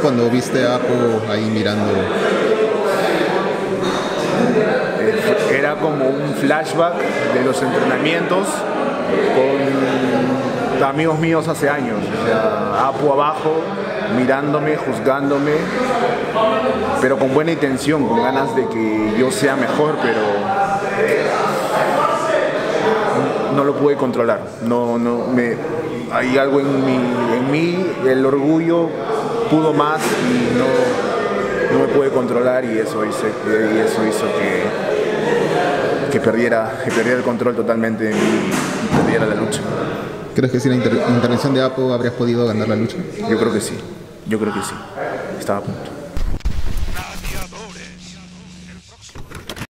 cuando viste a Apo ahí mirando? Era como un flashback de los entrenamientos con amigos míos hace años. O sea, Apo abajo, mirándome, juzgándome, pero con buena intención, con ganas de que yo sea mejor, pero no lo pude controlar. No, no, me, hay algo en en mí, el orgullo pudo más y no, no me pude controlar y eso, hizo, y eso hizo que, que, perdiera, que perdiera el control totalmente de mí y perdiera la lucha. ¿Crees que sin la intervención de Apo habrías podido ganar la lucha? Yo creo que sí, yo creo que sí. Estaba a punto.